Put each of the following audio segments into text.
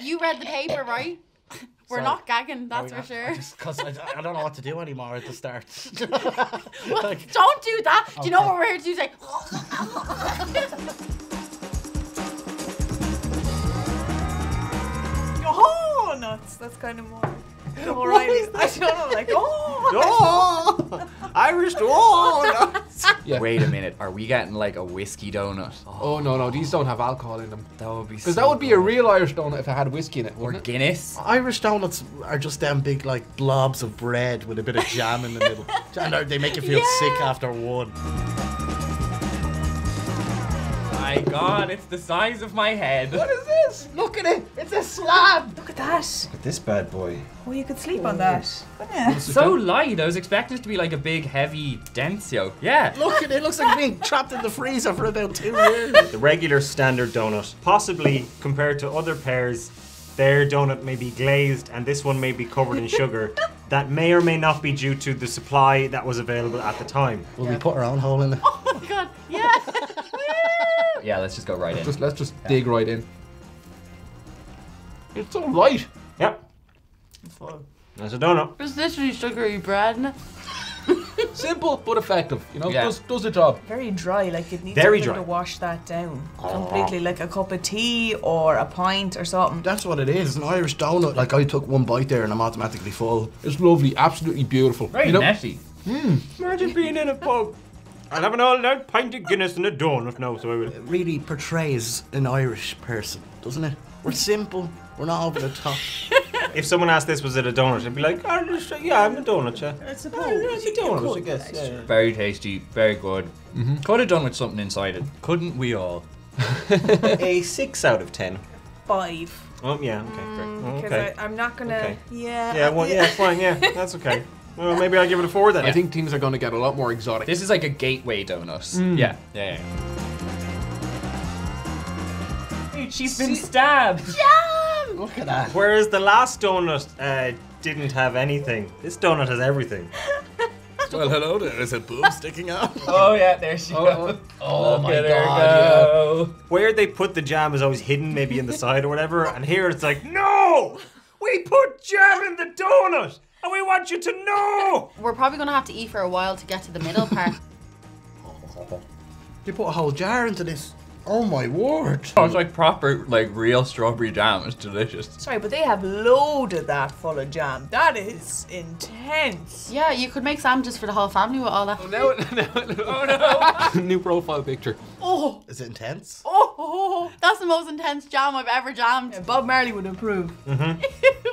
You read the paper, right? We're Sorry. not gagging, that's for sure. I Just because I, I don't know what to do anymore at the start. Like, Don't do that. Do you know what we're here to do? Say, Oh, nuts. That's kind of more. Alrighty. I don't know, like, oh. Oh, Irish oh, Yeah. Wait a minute, are we getting like a whiskey donut? Oh no no, these don't have alcohol in them. That would be Because that would be a real Irish donut if it had whiskey in it. or Wouldn't it? Guinness. Irish donuts are just them big like blobs of bread with a bit of jam in the middle. And they make you feel Yeah. sick after one. My God, it's the size of my head. What is this? Look at it. It's a slab. Look at that. Look at This bad boy. Oh, you could sleep on that. Yeah. So light. I was expecting it to be like a big, heavy, dense yolk. Yeah. Look at it. Looks like being trapped in the freezer for about two years. The regular standard donut, possibly compared to other pairs, their donut may be glazed and this one may be covered in sugar. That may or may not be due to the supply that was available at the time. Will we put our own hole in it? Oh oh my god, yeah. Yeah, let's just go right in. Just let's just dig right in. It's so light. Yep. That's a donut. There's literally sugary bread in it. Simple but effective. You know, Yeah. does does the job. Very dry, like you'd need Very something dry. to wash that down oh. completely, like a cup of tea or a pint or something. That's what it is. An Irish donut. Like I took one bite there and I'm automatically full. It's lovely, absolutely beautiful. Very you know, netty. Hmm. Imagine being in a pub. I'll have an all out pint of Guinness and a donut now, so I will. It really portrays an Irish person, doesn't it? We're simple. We're not over the top. If someone asked this, was it a donut? I'd be like, oh, yeah, I'm a donut, yeah. I suppose. Yeah, it's a donut, I could, guess. that's Yeah, yeah. Very tasty. Very good. Mm -hmm. Could have done with something inside it. Couldn't we all? A six out of ten. Five. Oh, yeah, okay, great. Because Okay. I'm not gonna. Okay. Yeah. Yeah, well, yeah, fine, yeah, that's okay. Well, maybe I'll give it a four then. I think things are going to get a lot more exotic. This is like a gateway donut. Yeah. Yeah. yeah. Dude, she's been stabbed. Jam! Look at that. Whereas the last donut uh, didn't have anything, this donut has everything. Well, hello there. Is a boob sticking out? Oh yeah, there she Oh, goes. Oh Look my at god. go. Where they put the jam is always hidden, maybe in the side or whatever, and here it's like, no! We put jam in the donut! And we want you to know! We're probably gonna have to eat for a while to get to the middle part. You put a whole jar into this. Oh my word. Oh, it's like proper, like real strawberry jam. It's delicious. Sorry, but they have loaded that full of jam. That is intense. yeah, you could make sandwiches for the whole family with all that. Oh, no, no, oh no. New profile picture. Oh, Is it intense? oh, that's the most intense jam I've ever jammed. Yeah, Bob Marley would approve. the way mm-hmm.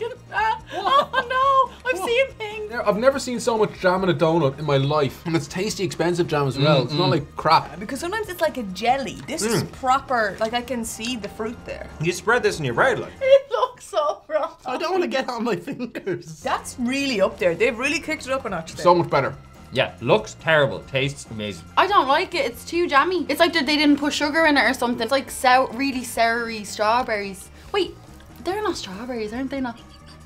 You're. Uh, oh no, I'm seeing things. Yeah, I've never seen so much jam in a donut in my life. And it's tasty, expensive jam as well. It's not like crap. Because sometimes it's like a jelly. This is mm. proper. Like I can see the fruit there. You spread this in your bread, like. It looks so rough. I don't want to get on my fingers. That's really up there. They've really kicked it up a notch there. So much better. Yeah, looks terrible. Tastes amazing. I don't like it. It's too jammy. It's like that they didn't put sugar in it or something. It's like sour, really soury strawberries. Wait, they're not strawberries, aren't they? Not.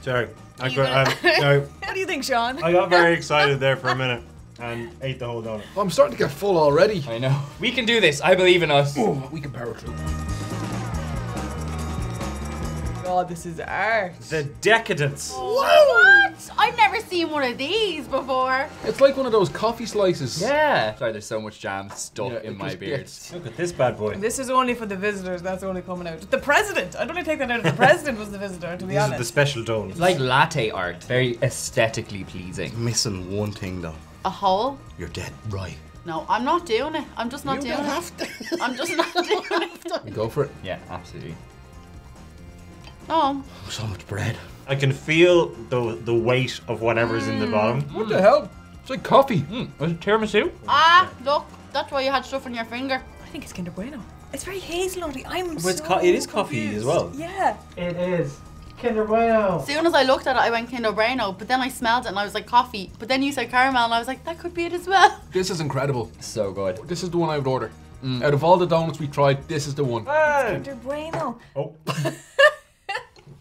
Sorry. I You got, um, gonna- no, what do you think, Sean? I got very excited there for a minute and ate the whole donut. I'm starting to get full already. I know. We can do this. I believe in us. Oh, we can power through. God, this is art. The decadence. What? I've never seen one of these before. It's like one of those coffee slices. Yeah. Sorry, there's so much jam stuck Yeah, in my beard. gets- Look at this bad boy. This is only for the visitors. That's only coming out. The president. I'd only take that out if the president was the visitor. To be These are the special donuts. It's like latte art. Very aesthetically pleasing. Missing one thing though. A hole? You're dead right. No, I'm not doing it. I'm just not you doing don't it. have to. I'm just not doing it. Go for it. Yeah, absolutely. Oh, so much bread. I can feel the the weight of whatever's in the bottom. What the hell? It's like coffee. Mm, was it tiramisu? ah, look. That's why you had stuff on your finger. I think it's Kinder Bueno. It's very hazelnutty. I'm But it's so co- it is coffee as well. Yeah. It is. Kinder Bueno. As soon as I looked at it, I went Kinder Bueno, but then I smelled it and I was like coffee. But then you said caramel and I was like, that could be it as well. This is incredible. So good. This is the one I would order. Out of all the donuts we tried, this is the one. Kinder Bueno. Oh.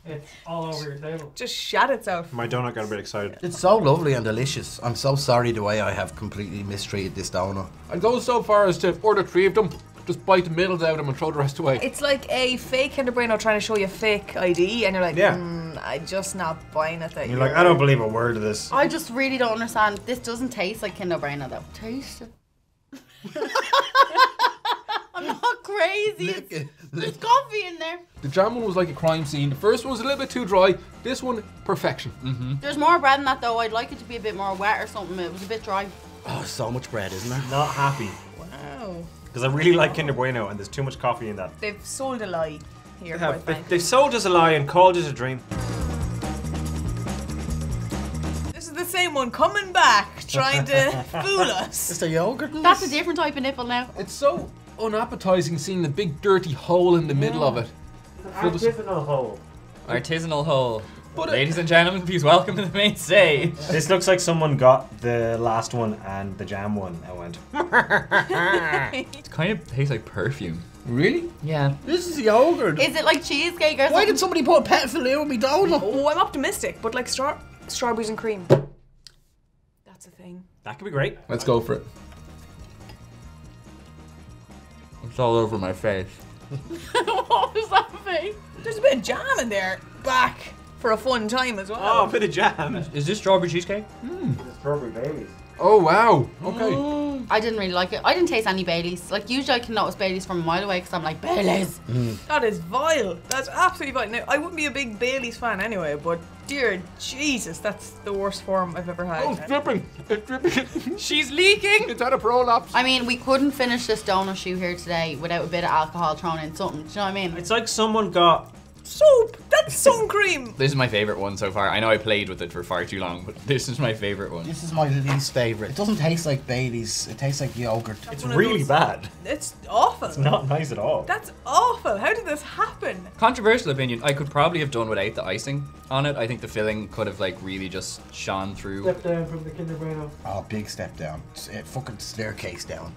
it's all over your table. Just shat itself. My donut got a bit excited. It's so lovely and delicious. I'm so sorry the way I have completely mistreated this donut. I'd go so far as to order three of them, just bite the middles out of them and throw the rest away. It's like a fake Kinder Bueno trying to show you a fake ID, and you're like, Yeah. mm, I'm just not buying it. That You're like, I don't believe a word of this. I just really don't understand. This doesn't taste like Kinder Bueno though. Taste it. I'm not crazy. It's, there's coffee in there. The jam one was like a crime scene. The first one was a little bit too dry. This one, perfection. Mm-hmm. There's more bread in that though. I'd like it to be a bit more wet or something. It was a bit dry. Oh, so much bread, isn't there? Not happy. Wow. Because I really like Kinder Bueno and there's too much coffee in that. They've sold a lie here, They have, They, they've sold us a lie and called us a dream. This is the same one coming back, trying to fool us. Is there yogurt That's a different type of nipple now. It's so unappetizing seeing the big dirty hole in the middle of it. Artisanal hole. Artisanal hole. But it- Ladies and gentlemen, please welcome to the main stage. This looks like someone got the last one and the jam one and went. It kind of tastes like perfume. Really? Yeah. This is yogurt. Is it like cheesecake or something? Why something? did somebody put a Petit Filou on me donut? Oh, I'm optimistic, but like straw- strawberries and cream. That's a thing. That could be great. Let's go for it. It's all over my face. what was that thing? There's a bit of jam in there. Back for a fun time as well. Oh, a bit of jam. Is this strawberry cheesecake? It's Strawberry Baileys. Oh wow. Okay. Oh. I didn't really like it. I didn't taste any Baileys. Like usually I can notice Baileys from a mile away because I'm like Baileys. Mm. That is vile. That's absolutely vile. Now, I wouldn't be a big Bailey's fan anyway, but dear Jesus, that's the worst form I've ever had. Oh, it's dripping. It's dripping. She's leaking. it's had a prolapse. I mean, we couldn't finish this donut shoe here today without a bit of alcohol thrown in something. Do you know what I mean? It's like someone got. Soap. That's sun cream. This is my favorite one so far. I know I played with it for far too long, but this is my favorite one. This is my least favorite. It doesn't taste like Bailey's. It tastes like yogurt. It's really those- bad. It's awful. It's not nice at all. That's awful. How did this happen? Controversial opinion. I could probably have done without the icing on it. I think the filling could have like really just shone through. Step down from the Kinder Bueno. Oh, big step down. S- uh, fucking staircase down.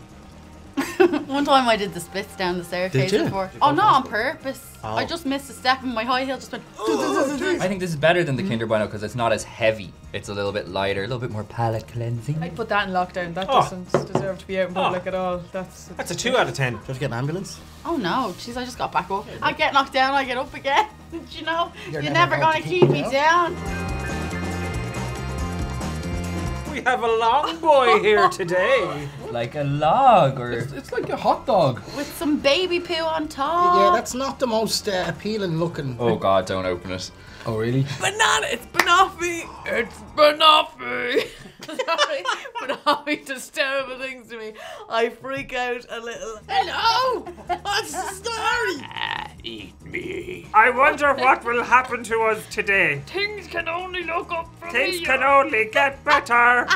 One time I did the splits down the staircase Did you? before. Oh, not on purpose. Oh. I just missed a step and my high heel just went. Oh, I think this is better than the mm-hmm. Kinder Bueno because it's not as heavy. It's a little bit lighter, a little bit more palate cleansing. I'd put that in lockdown. That Oh. doesn't deserve to be out in public at all. That's That's a two out of ten. Do you have to get an ambulance? Oh no, jeez, I just got back up. I get knocked down, I get up again. Do you know? You're You're, never never, going gonna to keep, keep me me down. We have a long boy here today. Like a log or. It's, it's like a hot dog. With some baby poo on top. Yeah, that's not the most uh, appealing looking. Oh god, don't open it. Oh really? banana. It's banoffee. It's banoffee. Sorry, banoffee does terrible things to me. I freak out a little. Hello! What's the story? Uh, eat me. I wonder what will happen to us today. Things can only look up from Things here. can only get better.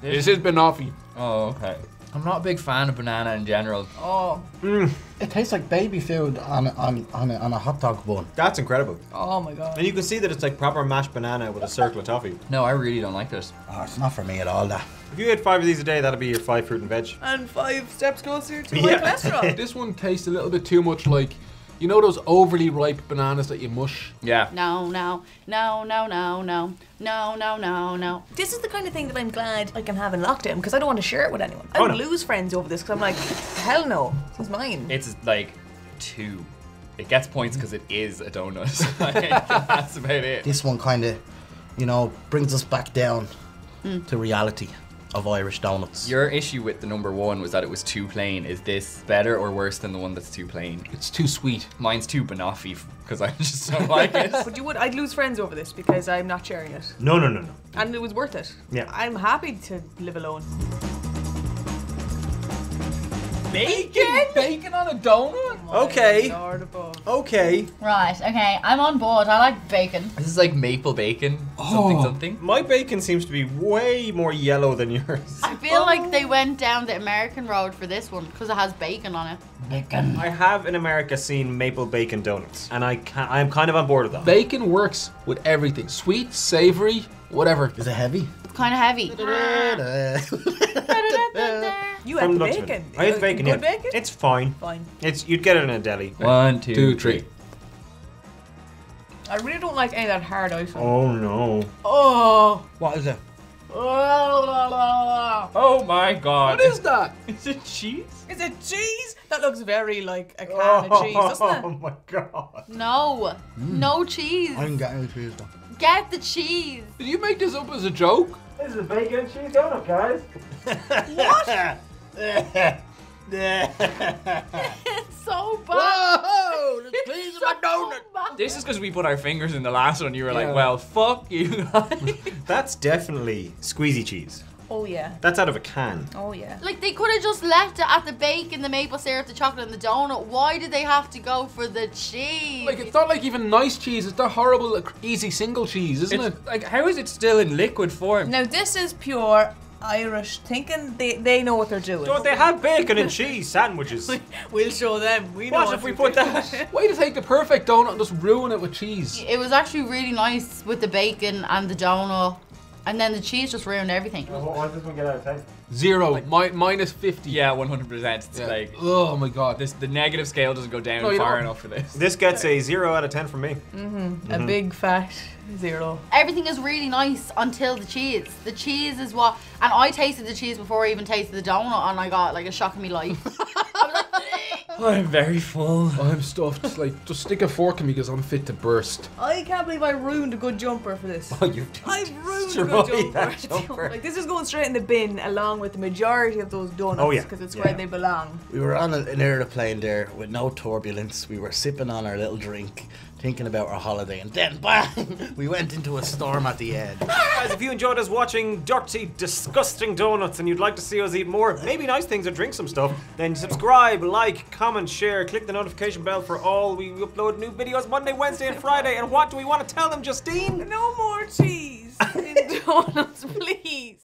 This is banoffee. Oh, okay. I'm not a big fan of banana in general. Oh, mm. It tastes like baby food on a, on on a, on a hot dog bun. That's incredible. oh my god. And you can see that it's like proper mashed banana with a circle of toffee. No, I really don't like this. Oh, it's not for me at all. That. If you ate five of these a day, that'd be your five fruit and veg. And five steps closer to Yeah. my cholesterol. This one tastes a little bit too much like, you know those overly ripe bananas that you mush. Yeah. No, no, no, no, no, no, no, no, no, no. This is the kind of thing that I'm glad I can have in lockdown because I don't want to share it with anyone. I Oh, would no. lose friends over this because I'm like, hell no, this is mine. It's like two. It gets points because it is a donut. Like, That's about it. This one kind of, you know, brings us back down hmm. to reality of Irish donuts. Your issue with the number one was that it was too plain. Is this better or worse than the one that's too plain? It's too sweet. Mine's too banoffee because I just don't like it. but you would, I'd lose friends over this because I'm not sharing it, No, no, no, no. and it was worth it. Yeah. I'm happy to live alone. Bacon? Bacon on a donut? Okay. Okay. Right, okay, I'm on board. I like bacon. This is like maple bacon. Something, Oh. something. My bacon seems to be way more yellow than yours. I feel like they oh. went down the American road for this one because it has bacon on it. Bacon. I have in America seen maple bacon donuts, and I can I am kind of on board with that. Bacon works with everything. Sweet, savory, whatever. Is it heavy? It's kind of heavy. You From had the the bacon. it. I ate bacon. Good yeah. bacon. It's fine. fine. It's you'd get it in a deli. One, two, Two, three. I really don't like any of that hard ice. Oh no. Oh, what is it? Oh my god. What is that? Is it cheese? Is it cheese? That looks very like a can of cheese, doesn't it? Oh my god. No, Mm. no cheese. I'm getting the cheese though. Get the cheese. Did you make this up as a joke? This is a bacon and cheese donut, guys. It's so bad. Whoa! There's cheese in my donut. bad. This is because we put our fingers in the last one. You were Yeah. like, well, fuck you guys. That's definitely squeezy cheese. Oh yeah. That's out of a can. Oh yeah. Like they could have just left it at the bacon, the maple syrup, the chocolate, and the donut. Why did they have to go for the cheese? Like it's not like even nice cheese. It's the horrible, like, easy single cheese, isn't It's, it? like, how is it still in liquid form? Now this is pure Irish thinking. They they know what they're doing. Don't they have bacon and cheese sandwiches? We'll show them. We know What what if we put do. that? Way to take the perfect donut and just ruin it with cheese. it was actually really nice with the bacon and the donut, and then the cheese just ruined everything. Why does this one get out of ten? Zero, mi- minus fifty. Yeah, 100%. It's Yeah. like, oh my god. this the negative scale doesn't go down No, far don't. enough for this. This gets a zero out of ten from me. Mm-hmm. Mm-hmm. A big fat zero. Everything is really nice until the cheese. The cheese is what, and I tasted the cheese before I even tasted the donut, and I got like a shock in my life. I was like, I'm very full. I'm stuffed. Like, just stick a fork in me because I'm fit to burst. I can't believe I ruined a good jumper for this. Oh, you I've ruined a destroyed good that jumper. jumper. like this is going straight in the bin along with the majority of those donuts. Oh, yeah. Because it's Yeah. where they belong. We were on an, an aeroplane there with no turbulence. We were sipping on our little drink, thinking about our holiday, and then bang! We went into a storm at the end. Guys, if you enjoyed us watching dirty, disgusting donuts and you'd like to see us eat more, maybe nice things or drink some stuff, then subscribe, like, comment, share, click the notification bell for all. We upload new videos Monday, Wednesday, and Friday. And what do we want to tell them, Justine? No more cheese in donuts, please.